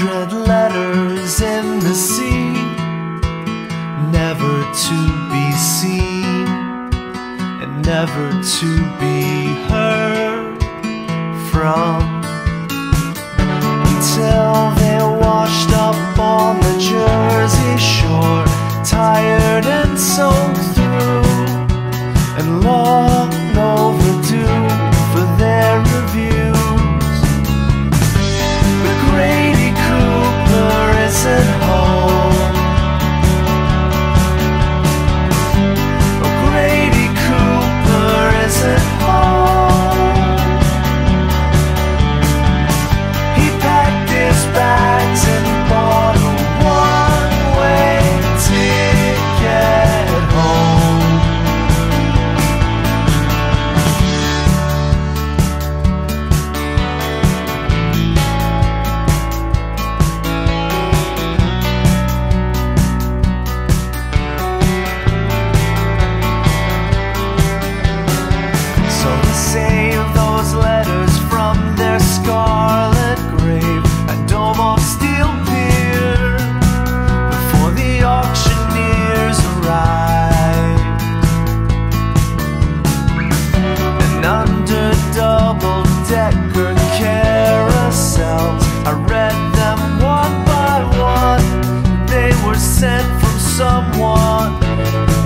Hundred letters in the sea, never to be seen and never to be someone.